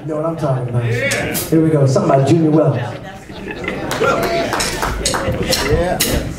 You know what I'm talking about. Here we go. Something about Junior Wells. Yeah.